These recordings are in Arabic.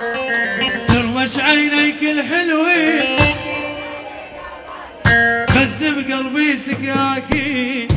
تروش عينيك الحلوين بس بقلبي سكاكين.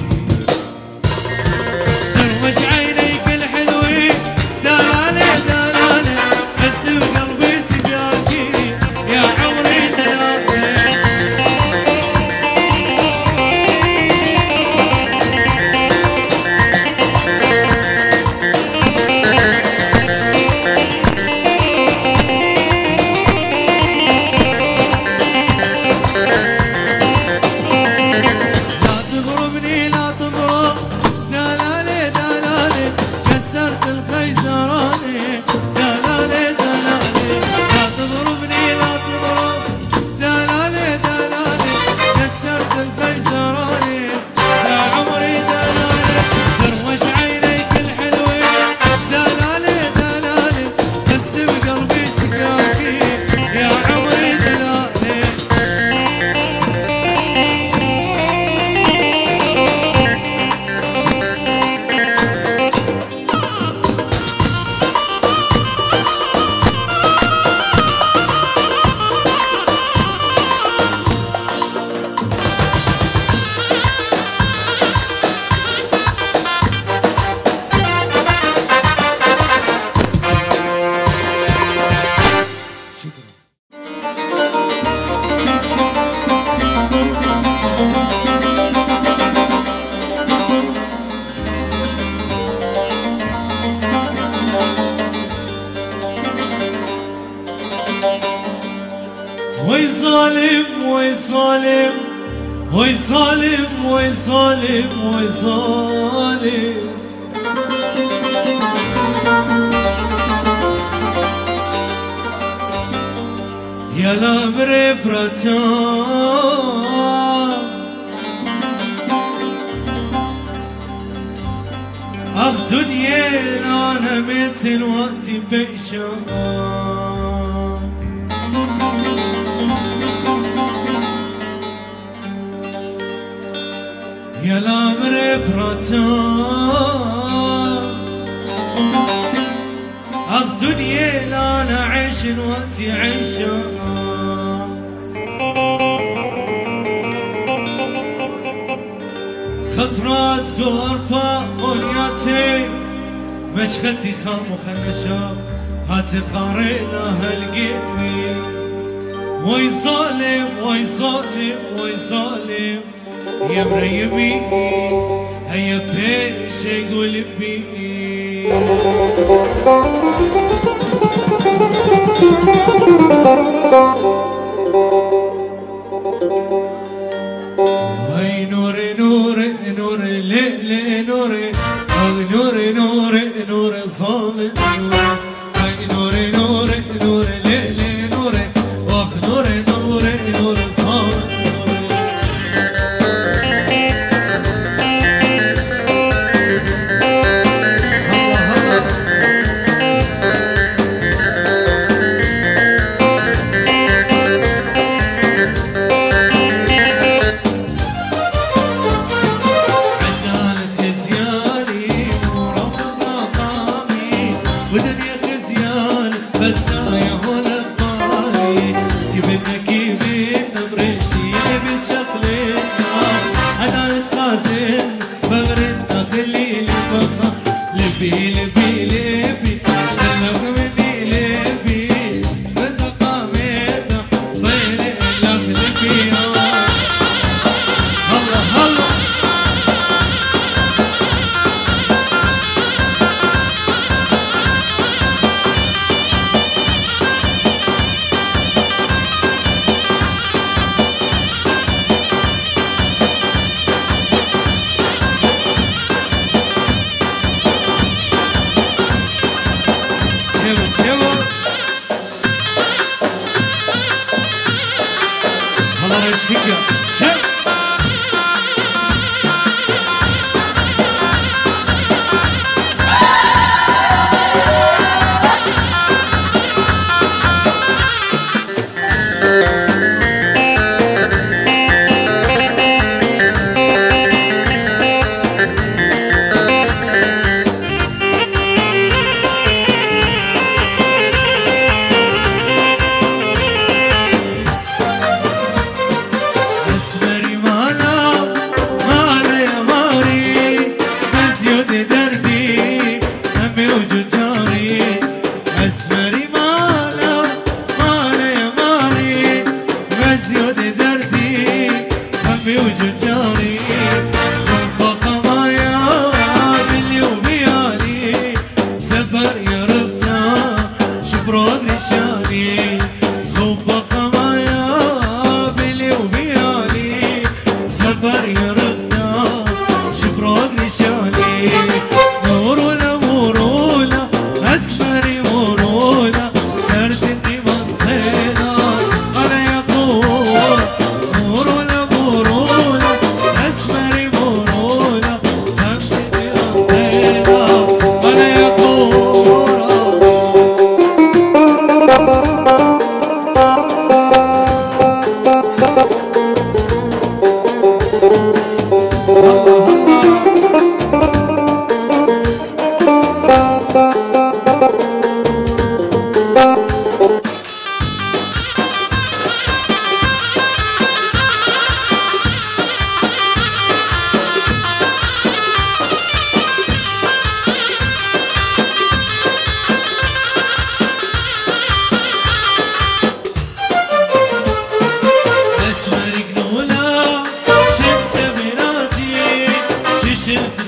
أنا مثل الوقت بقشام يا الامر براتام اخ دنيا لا أنا عيش الوقت عيشام خطرات قربة بنيتي مش مشختي خام وخنشا هات قارينا هالقيمي وي ظالم وي ظالم وي ظالم يا مريمي هيا بيش يقول بي 야 should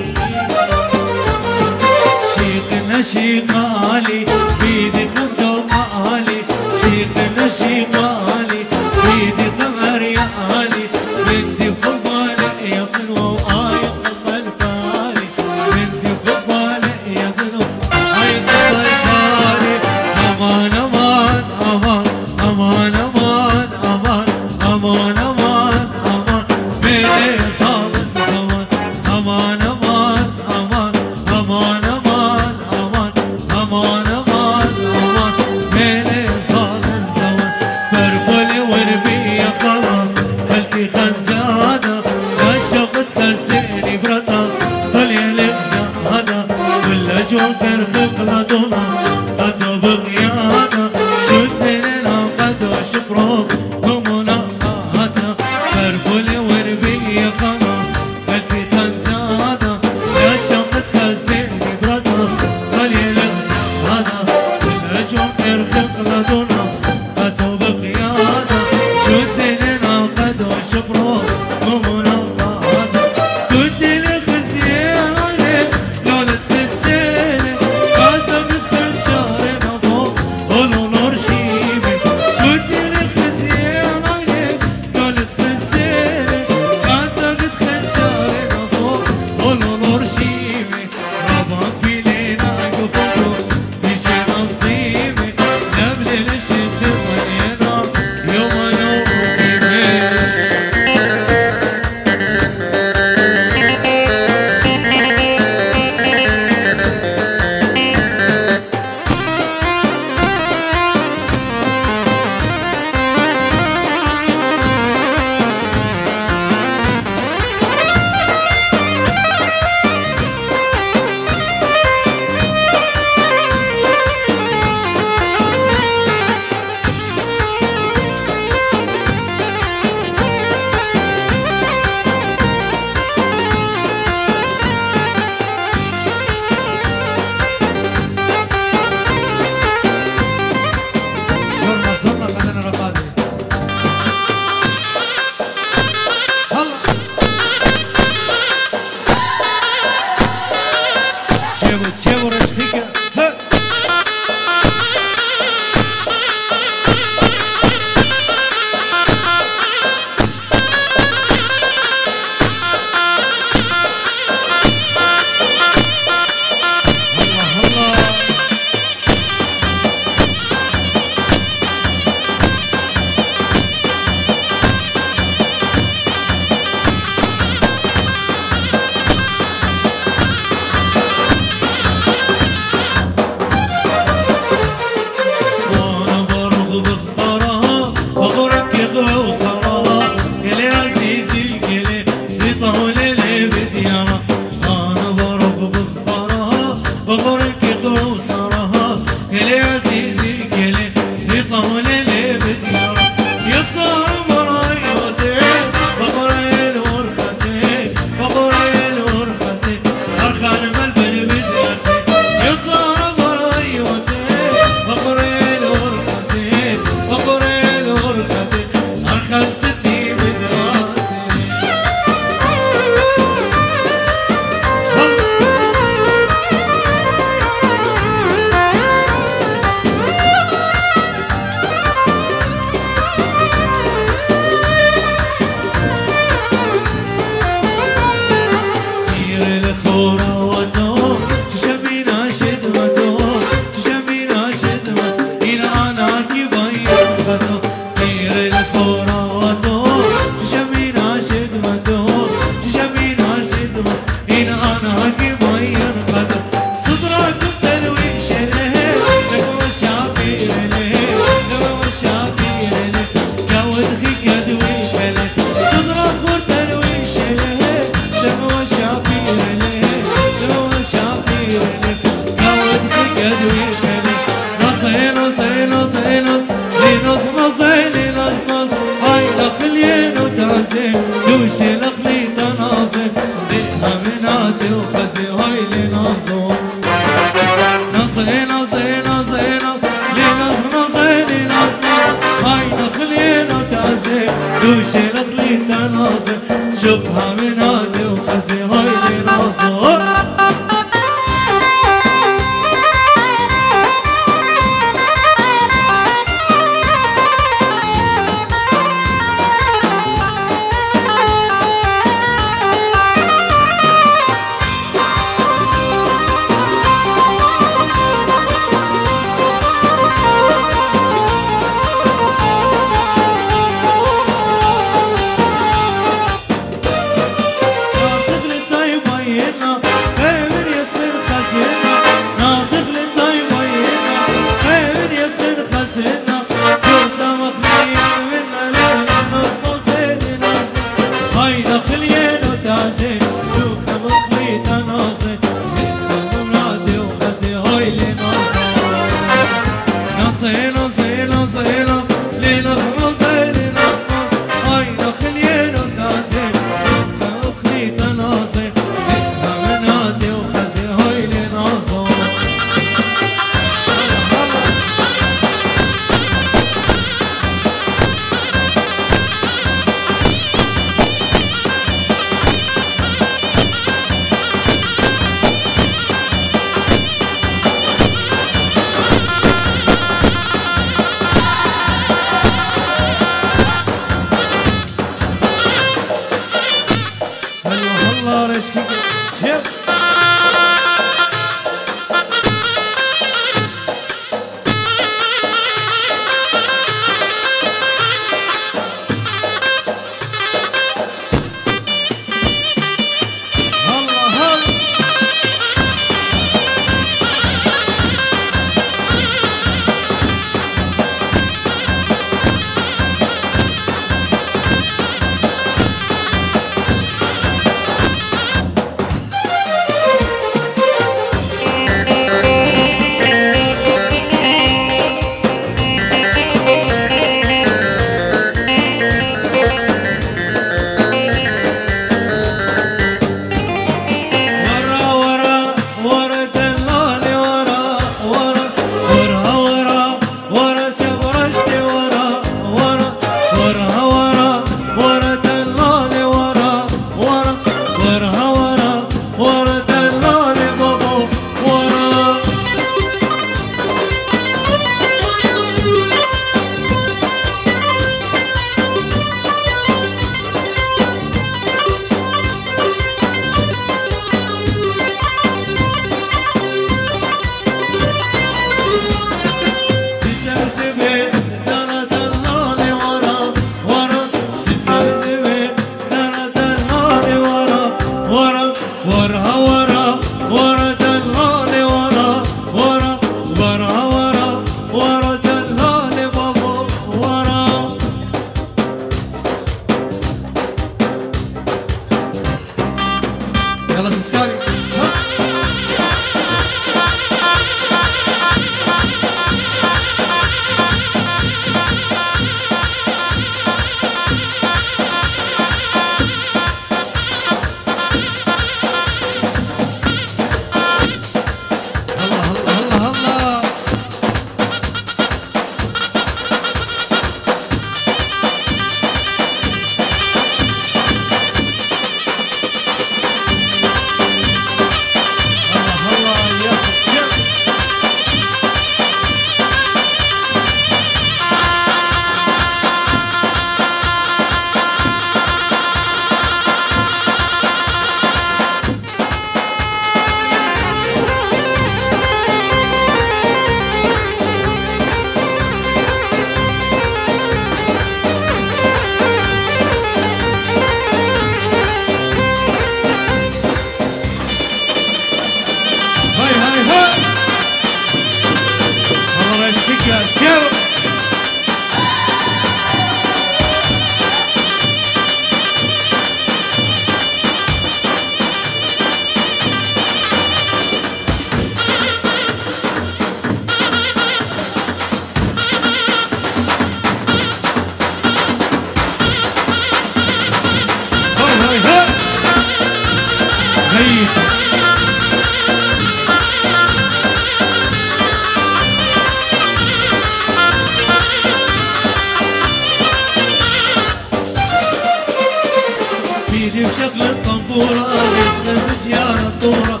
شغل الطنبورة ويصغر بجيار الدورة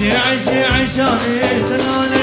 عشي عشي عشاني دلالي